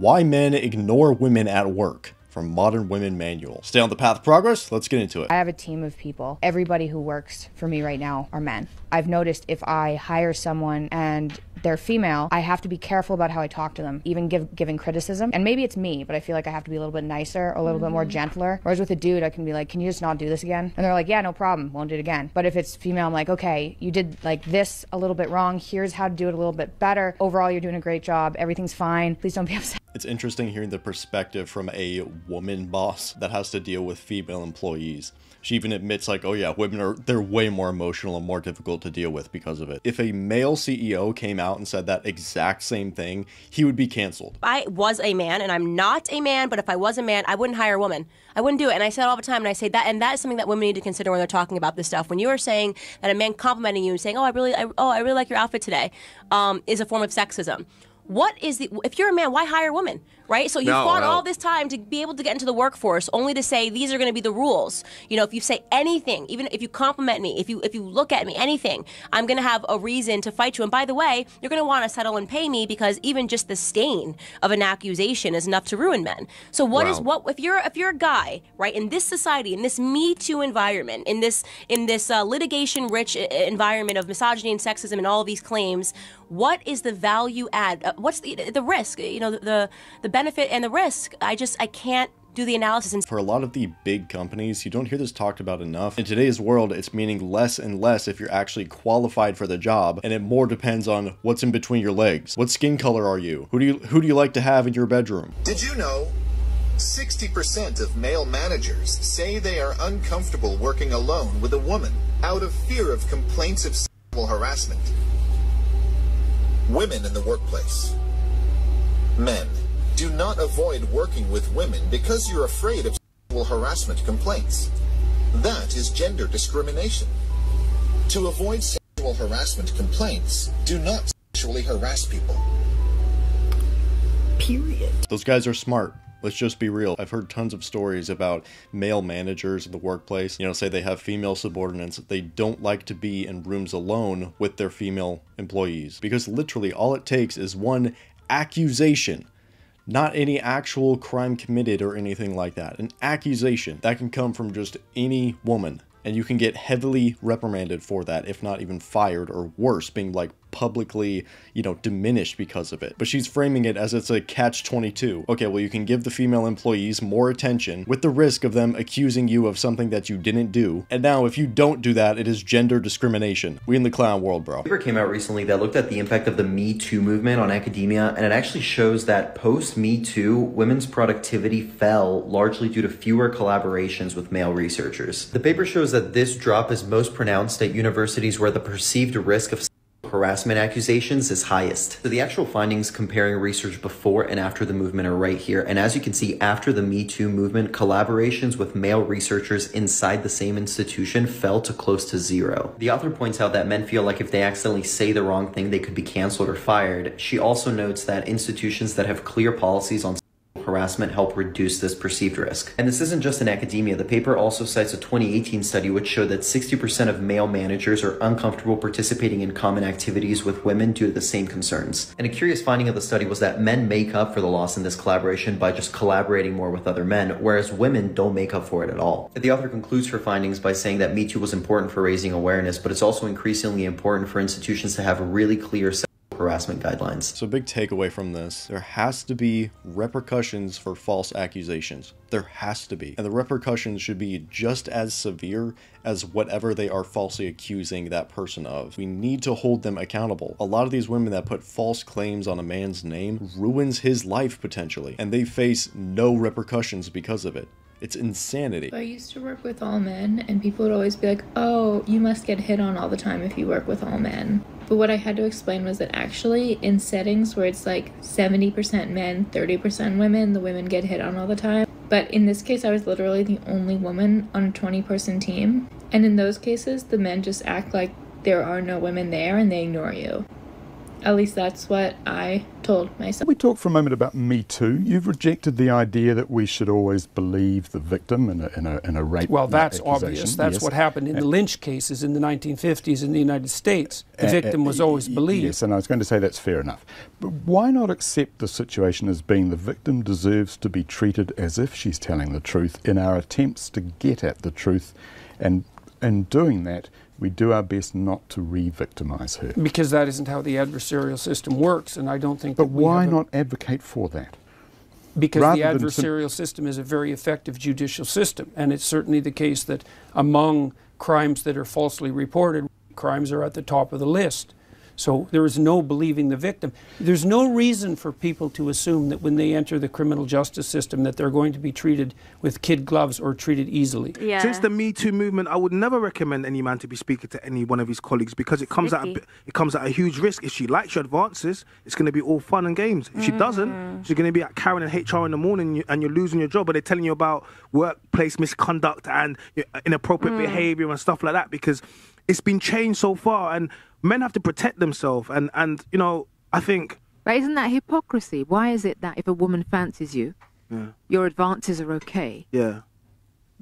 Why Men Ignore Women at Work from Modern Women Manual. Stay on the path of progress. Let's get into it. I have a team of people. Everybody who works for me right now are men. I've noticed if I hire someone and they're female, I have to be careful about how I talk to them, even give giving criticism. And maybe it's me, but I feel like I have to be a little bit nicer, a little mm-hmm. bit more gentler. Whereas with a dude, I can be like, "Can you just not do this again?" And they're like, "Yeah, no problem, won't do it again." But if it's female, I'm like, "Okay, you did like this a little bit wrong. Here's how to do it a little bit better. Overall, you're doing a great job. Everything's fine. Please don't be upset." It's interesting hearing the perspective from a woman boss that has to deal with female employees. She even admits like, oh yeah, women are they're way more emotional and more difficult to deal with because of it. If a male CEO came out and said that exact same thing, he would be canceled. I was a man and I'm not a man, but if I was a man, I wouldn't hire a woman. I wouldn't do it. And I say it all the time and I say that and that is something that women need to consider when they're talking about this stuff. When you are saying that a man complimenting you and saying, "Oh, I really I, oh, I really like your outfit today," um, is a form of sexism what is the if you're a man why hire a woman right so you no, fought no. all this time to be able to get into the workforce only to say these are going to be the rules you know if you say anything even if you compliment me if you if you look at me anything i'm going to have a reason to fight you and by the way you're going to want to settle and pay me because even just the stain of an accusation is enough to ruin men so what wow. is what if you're if you're a guy right in this society in this me too environment in this in this uh, litigation rich environment of misogyny and sexism and all of these claims what is the value add? Uh, what's the the risk? You know, the the benefit and the risk. I just I can't do the analysis. And For a lot of the big companies, you don't hear this talked about enough. In today's world, it's meaning less and less if you're actually qualified for the job, and it more depends on what's in between your legs. What skin color are you? Who do you who do you like to have in your bedroom? Did you know 60% of male managers say they are uncomfortable working alone with a woman out of fear of complaints of sexual harassment. Women in the workplace. Men, do not avoid working with women because you're afraid of sexual harassment complaints. That is gender discrimination. To avoid sexual harassment complaints, do not sexually harass people. Period. Those guys are smart. Let's just be real. I've heard tons of stories about male managers in the workplace. You know, say they have female subordinates. They don't like to be in rooms alone with their female employees because literally all it takes is one accusation not any actual crime committed or anything like that. An accusation that can come from just any woman and you can get heavily reprimanded for that, if not even fired or worse, being like publicly, you know, diminished because of it. But she's framing it as it's a catch-22. Okay, well, you can give the female employees more attention with the risk of them accusing you of something that you didn't do. And now, if you don't do that, it is gender discrimination. We in the clown world, bro. Paper came out recently that looked at the impact of the Me Too movement on academia, and it actually shows that post Me Too, women's productivity fell largely due to fewer collaborations with male researchers. The paper shows that this drop is most pronounced at universities where the perceived risk of harassment accusations is highest. So the actual findings comparing research before and after the movement are right here. And as you can see, after the Me Too movement, collaborations with male researchers inside the same institution fell to close to zero. The author points out that men feel like if they accidentally say the wrong thing, they could be canceled or fired. She also notes that institutions that have clear policies on harassment help reduce this perceived risk. And this isn't just in academia. The paper also cites a 2018 study which showed that 60% of male managers are uncomfortable participating in common activities with women due to the same concerns. And a curious finding of the study was that men make up for the loss in this collaboration by just collaborating more with other men, whereas women don't make up for it at all. The author concludes her findings by saying that Me Too was important for raising awareness, but it's also increasingly important for institutions to have a really clear harassment guidelines. So, big takeaway from this there has to be repercussions for false accusations. There has to be. And the repercussions should be just as severe as whatever they are falsely accusing that person of. We need to hold them accountable. A lot of these women that put false claims on a man's name ruins his life potentially, and they face no repercussions because of it. It's insanity. I used to work with all men, and people would always be like, oh, you must get hit on all the time if you work with all men. But what I had to explain was that actually, in settings where it's like 70% men, 30% women, the women get hit on all the time. But in this case, I was literally the only woman on a 20 person team. And in those cases, the men just act like there are no women there and they ignore you. At least that's what I told myself. We talk for a moment about Me Too. You've rejected the idea that we should always believe the victim in a, in a, in a rape Well, that's accusation. obvious. That's Yes. what happened in the lynch cases in the 1950s in the United States. The victim was always believed. Yes, and I was going to say that's fair enough. But why not accept the situation as being the victim deserves to be treated as if she's telling the truth in our attempts to get at the truth, and in doing that, we do our best not to re-victimize her. Because that isn't how the adversarial system works, and I don't think But that we why not advocate for that? Because the rather sim- adversarial system is a very effective judicial system, and it's certainly the case that among crimes that are falsely reported, crimes are at the top of the list. So there is no believing the victim. There's no reason for people to assume that when they enter the criminal justice system that they're going to be treated with kid gloves or treated easily. Yeah. Since the Me Too movement, I would never recommend any man to be speaking to any one of his colleagues because it comes at a, it comes at a huge risk. If she likes your advances, it's going to be all fun and games. If she Mm-hmm. doesn't, she's going to be at Karen and HR in the morning, and you- and you're losing your job. But they're telling you about workplace misconduct and inappropriate Mm. behavior and stuff like that because it's been changed so far, and men have to protect themselves. And and you know, I think But isn't that hypocrisy? Why is it that if a woman fancies you, your advances are okay, yeah.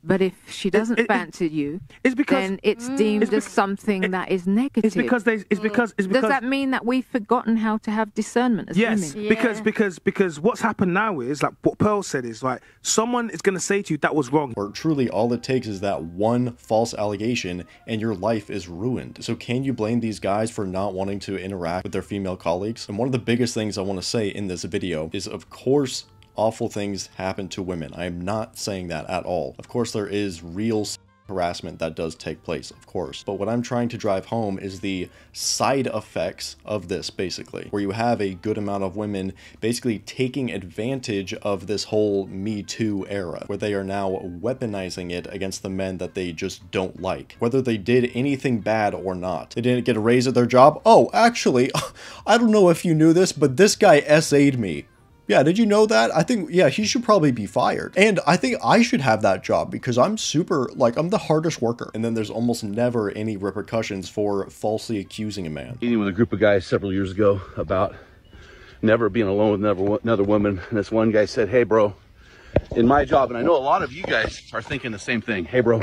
But if she doesn't it- it- fancy you, It's because then it's mm. deemed It's as bec- something that is negative. it's because they it's mm. because it's because Does that mean that we've forgotten how to have discernment as Yes, women? because because because what's happened now is like what Pearl said is like someone is gonna say to you that was wrong. Or truly, all it takes is that one false allegation and your life is ruined. So, can you blame these guys for not wanting to interact with their female colleagues? And one of the biggest things I want to say in this video is, of course, awful things happen to women. I am not saying that at all. Of course, there is real harassment that does take place, of course. But what I'm trying to drive home is the side effects of this, basically, where you have a good amount of women basically taking advantage of this whole Me Too era, where they are now weaponizing it against the men that they just don't like, whether they did anything bad or not. They didn't get a raise at their job. Oh, actually, I don't know if you knew this, but this guy SA'd me. Yeah, did you know that? I think, yeah, he should probably be fired. And I think I should have that job because I'm super, like, I'm the hardest worker. And then there's almost never any repercussions for falsely accusing a man. meeting with a group of guys several years ago about never being alone with another, another woman. And this one guy said, Hey, bro, in my job, and I know a lot of you guys are thinking the same thing. Hey, bro,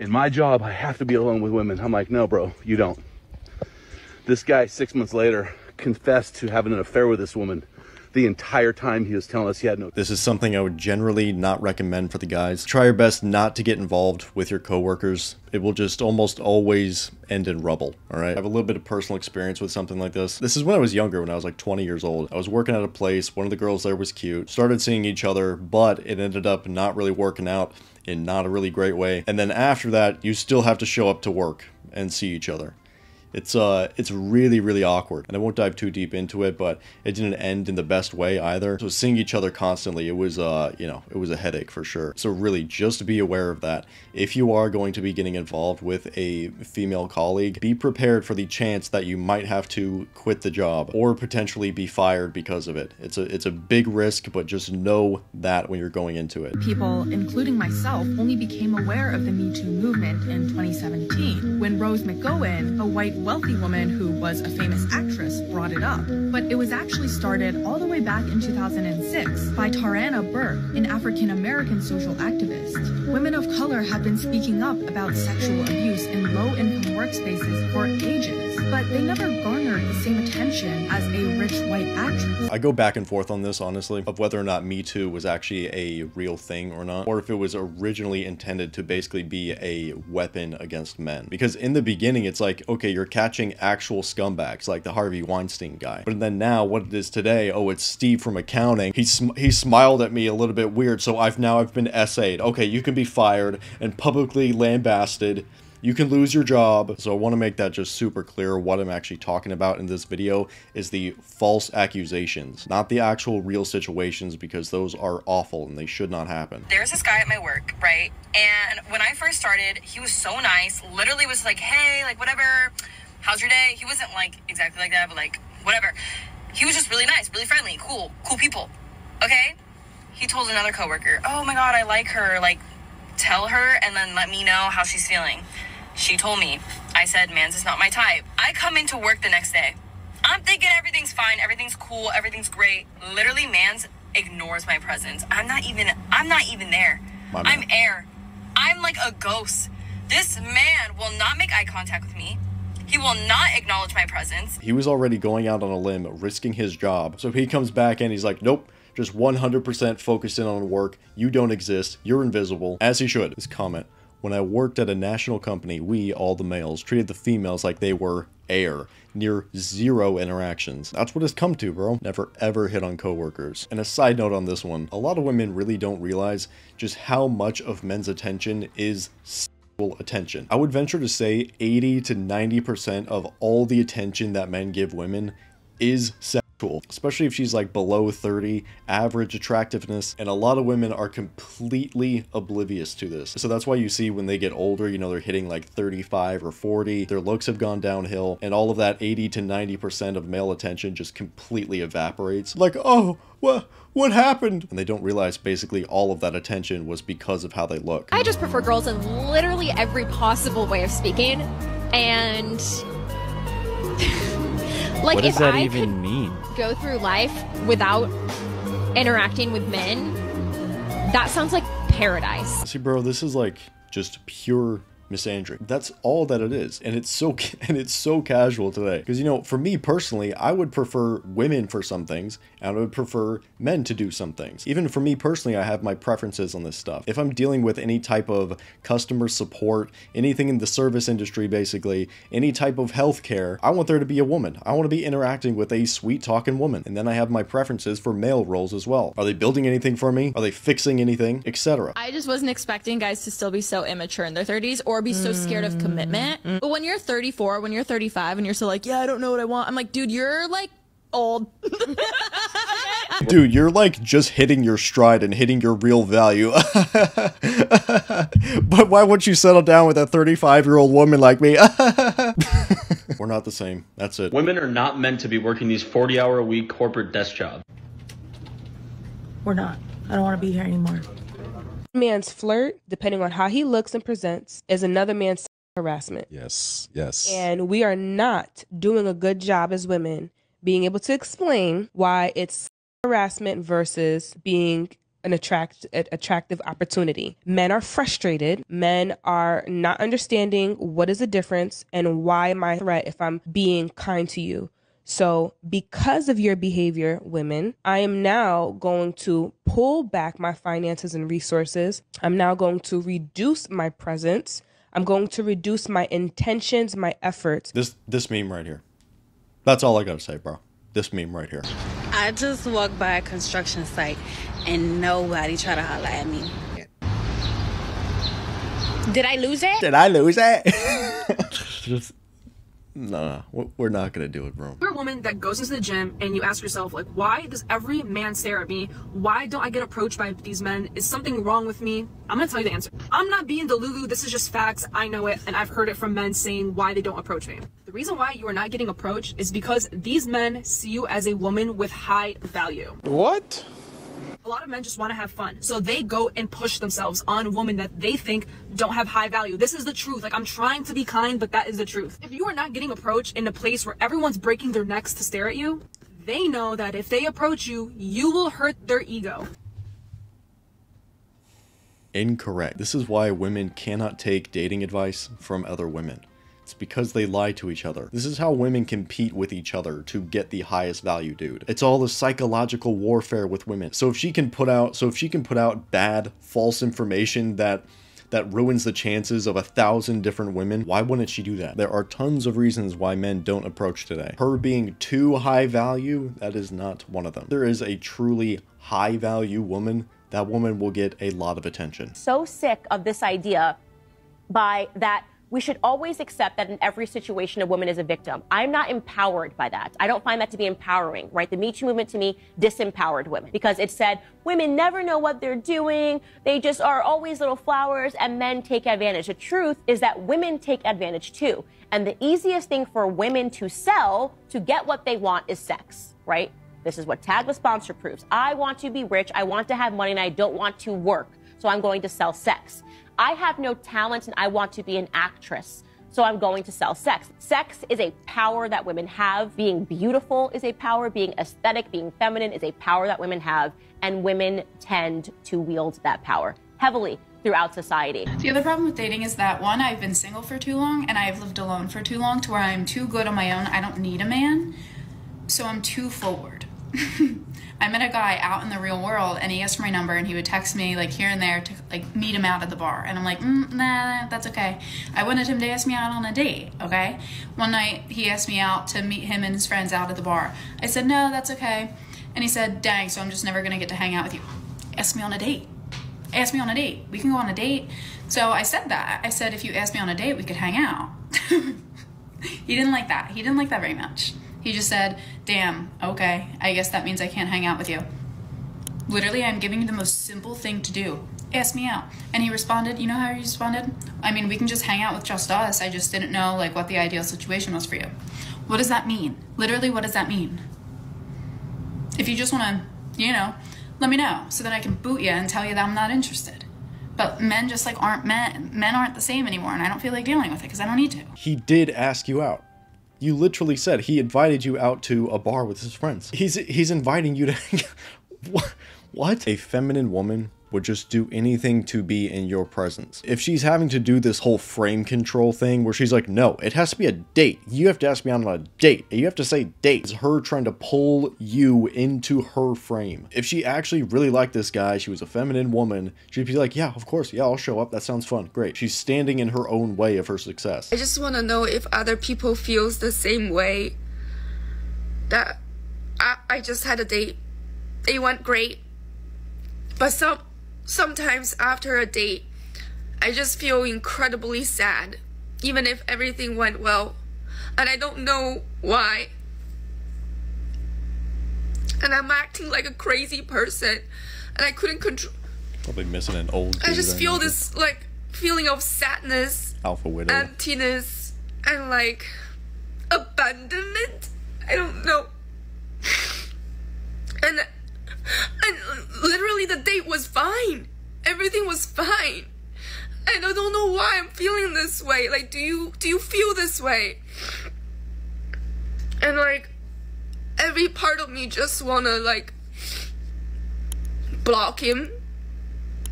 in my job, I have to be alone with women. I'm like, No, bro, you don't. This guy, six months later, confessed to having an affair with this woman the entire time he was telling us he had no. This is something I would generally not recommend for the guys. Try your best not to get involved with your coworkers. It will just almost always end in rubble, all right? I have a little bit of personal experience with something like this. This is when I was younger, when I was like 20 years old. I was working at a place, one of the girls there was cute, started seeing each other, but it ended up not really working out in not a really great way. And then after that, you still have to show up to work and see each other. It's uh it's really really awkward and I won't dive too deep into it but it didn't end in the best way either. So seeing each other constantly it was uh you know it was a headache for sure. So really just be aware of that. If you are going to be getting involved with a female colleague, be prepared for the chance that you might have to quit the job or potentially be fired because of it. It's a it's a big risk but just know that when you're going into it. People, including myself, only became aware of the Me Too movement in 2017 when Rose McGowan, a white wealthy woman who was a famous actress, brought it up. But it was actually started all the way back in 2006 by Tarana Burke, an African American social activist. Women of color have been speaking up about sexual abuse in low income workspaces for ages, but they never garnered the same attention as a rich white actress. I go back and forth on this, honestly, of whether or not Me Too was actually a real thing or not, or if it was originally intended to basically be a weapon against men. Because in the beginning, it's like, okay, you're catching actual scumbags, like the Harvey Weinstein guy. But then now, what it is today, oh, it's Steve from accounting. He, sm- he smiled at me a little bit weird, so I've now I've been SA'd. Okay, you can be fired and publicly lambasted you can lose your job. So I want to make that just super clear. What I'm actually talking about in this video is the false accusations, not the actual real situations because those are awful and they should not happen. There's this guy at my work, right? And when I first started, he was so nice. Literally was like, "Hey, like whatever. How's your day?" He wasn't like exactly like that, but like whatever. He was just really nice, really friendly, cool, cool people. Okay? He told another coworker, "Oh my god, I like her. Like tell her and then let me know how she's feeling." She told me. I said, "Mans is not my type." I come into work the next day. I'm thinking everything's fine, everything's cool, everything's great. Literally, man's ignores my presence. I'm not even I'm not even there. I'm air. I'm like a ghost. This man will not make eye contact with me. He will not acknowledge my presence. He was already going out on a limb, risking his job. So he comes back and he's like, nope, just 100% focused in on work. You don't exist. You're invisible. As he should. His comment. When I worked at a national company, we, all the males, treated the females like they were air. Near zero interactions. That's what it's come to, bro. Never ever hit on coworkers. And a side note on this one, a lot of women really don't realize just how much of men's attention is attention. I would venture to say 80 to 90% of all the attention that men give women is sexual especially if she's like below 30, average attractiveness, and a lot of women are completely oblivious to this. So that's why you see when they get older, you know, they're hitting like 35 or 40, their looks have gone downhill, and all of that 80 to 90% of male attention just completely evaporates. Like, oh, what? What happened? And they don't realize basically all of that attention was because of how they look. I just prefer girls in literally every possible way of speaking. And like what does if that I even could mean? go through life without interacting with men, that sounds like paradise. See, bro, this is like just pure misandry. That's all that it is, and it's so and it's so casual today. Because you know, for me personally, I would prefer women for some things, and I would prefer men to do some things. Even for me personally, I have my preferences on this stuff. If I'm dealing with any type of customer support, anything in the service industry, basically, any type of healthcare, I want there to be a woman. I want to be interacting with a sweet talking woman, and then I have my preferences for male roles as well. Are they building anything for me? Are they fixing anything, etc. I just wasn't expecting guys to still be so immature in their 30s or be so scared of commitment. Mm. But when you're 34, when you're 35, and you're still like, yeah, I don't know what I want, I'm like, dude, you're like old. Dude, you're like just hitting your stride and hitting your real value. but why wouldn't you settle down with a 35 year old woman like me? We're not the same. That's it. Women are not meant to be working these 40 hour a week corporate desk jobs. We're not. I don't want to be here anymore. Man's flirt, depending on how he looks and presents, is another man's harassment. Yes, yes. And we are not doing a good job as women being able to explain why it's harassment versus being an attract a- attractive opportunity. Men are frustrated. Men are not understanding what is the difference and why am I a threat if I'm being kind to you. So, because of your behavior, women, I am now going to pull back my finances and resources. I'm now going to reduce my presence. I'm going to reduce my intentions, my efforts. This this meme right here. That's all I gotta say, bro. This meme right here. I just walked by a construction site and nobody tried to holler at me. Did I lose it? Did I lose it? Just no, no, we- we're not gonna do it, bro. You're a woman that goes into the gym and you ask yourself, like, why does every man stare at me? Why don't I get approached by these men? Is something wrong with me? I'm gonna tell you the answer. I'm not being Delulu. This is just facts. I know it, and I've heard it from men saying why they don't approach me. The reason why you are not getting approached is because these men see you as a woman with high value. What? A lot of men just want to have fun. So they go and push themselves on women that they think don't have high value. This is the truth. Like, I'm trying to be kind, but that is the truth. If you are not getting approached in a place where everyone's breaking their necks to stare at you, they know that if they approach you, you will hurt their ego. Incorrect. This is why women cannot take dating advice from other women. It's because they lie to each other. This is how women compete with each other to get the highest value dude. It's all the psychological warfare with women. So if she can put out so if she can put out bad, false information that that ruins the chances of a thousand different women, why wouldn't she do that? There are tons of reasons why men don't approach today. Her being too high value, that is not one of them. There is a truly high value woman, that woman will get a lot of attention. so sick of this idea by that we should always accept that in every situation a woman is a victim. I'm not empowered by that. I don't find that to be empowering, right? The Me Too movement to me disempowered women because it said women never know what they're doing. They just are always little flowers and men take advantage. The truth is that women take advantage too. And the easiest thing for women to sell to get what they want is sex, right? This is what Tag the Sponsor proves. I want to be rich, I want to have money, and I don't want to work. So I'm going to sell sex. I have no talent and I want to be an actress. so I'm going to sell sex. Sex is a power that women have. Being beautiful is a power. Being aesthetic, being feminine is a power that women have. And women tend to wield that power heavily throughout society. The other problem with dating is that one, I've been single for too long and I've lived alone for too long to where I'm too good on my own. I don't need a man. So I'm too forward. I met a guy out in the real world and he asked for my number and he would text me like here and there to like meet him out at the bar. And I'm like, mm, nah, that's okay. I wanted him to ask me out on a date, okay? One night he asked me out to meet him and his friends out at the bar. I said, no, that's okay. And he said, dang, so I'm just never gonna get to hang out with you. Ask me on a date. Ask me on a date. We can go on a date. So I said that. I said, if you asked me on a date, we could hang out. he didn't like that. He didn't like that very much. He just said, damn, okay, I guess that means I can't hang out with you. Literally, I'm giving you the most simple thing to do. Ask me out. And he responded, you know how he responded? I mean, we can just hang out with just us. I just didn't know like what the ideal situation was for you. What does that mean? Literally, what does that mean? If you just want to, you know, let me know so that I can boot you and tell you that I'm not interested. But men just like aren't men. Men aren't the same anymore, and I don't feel like dealing with it because I don't need to. He did ask you out. You literally said he invited you out to a bar with his friends. He's he's inviting you to what? What? A feminine woman would just do anything to be in your presence. If she's having to do this whole frame control thing where she's like, no, it has to be a date. You have to ask me on a date. You have to say date. It's her trying to pull you into her frame. If she actually really liked this guy, she was a feminine woman, she'd be like, yeah, of course, yeah, I'll show up. That sounds fun. Great. She's standing in her own way of her success. I just want to know if other people feels the same way that I, I just had a date. It went great. But some sometimes after a date, I just feel incredibly sad, even if everything went well. And I don't know why. And I'm acting like a crazy person, and I couldn't control. Probably missing an old. I just feel this like feeling of sadness, alpha widow. emptiness, and like abandonment. I don't know. And and literally the date was fine. Everything was fine. And I don't know why I'm feeling this way. Like do you do you feel this way? And like every part of me just wanna like block him,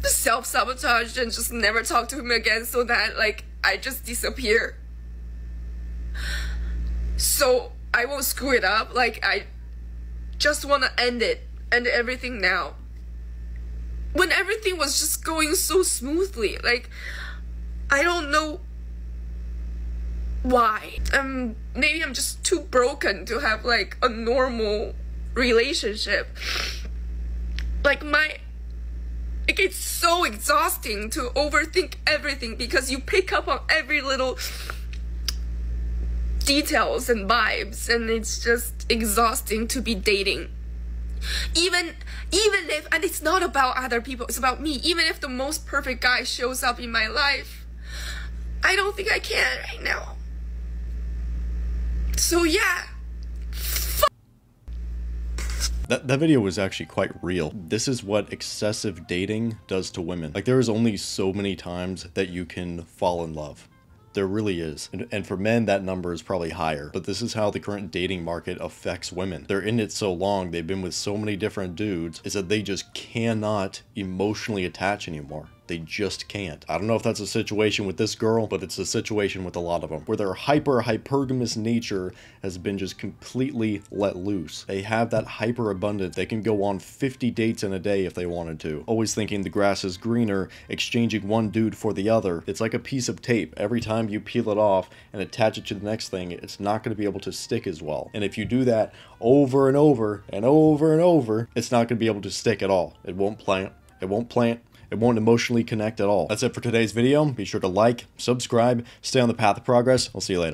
self sabotage and just never talk to him again so that like I just disappear. So I won't screw it up. Like I just wanna end it end everything now. When everything was just going so smoothly, like I don't know why. Um maybe I'm just too broken to have like a normal relationship. Like my it gets so exhausting to overthink everything because you pick up on every little details and vibes and it's just exhausting to be dating even even if and it's not about other people it's about me even if the most perfect guy shows up in my life i don't think i can right now so yeah That, that video was actually quite real. This is what excessive dating does to women. Like there is only so many times that you can fall in love. There really is. And, and, for men, that number is probably higher. But this is how the current dating market affects women. They're in it so long, they've been with so many different dudes, is that they just cannot emotionally attach anymore. They just can't. I don't know if that's a situation with this girl, but it's a situation with a lot of them where their hyper hypergamous nature has been just completely let loose. They have that hyper abundant. They can go on 50 dates in a day if they wanted to. Always thinking the grass is greener, exchanging one dude for the other. It's like a piece of tape. Every time you peel it off and attach it to the next thing, it's not going to be able to stick as well. And if you do that over and over and over and over, it's not going to be able to stick at all. It won't plant. It won't plant. It won't emotionally connect at all. That's it for today's video. Be sure to like, subscribe, stay on the path of progress. I'll see you later.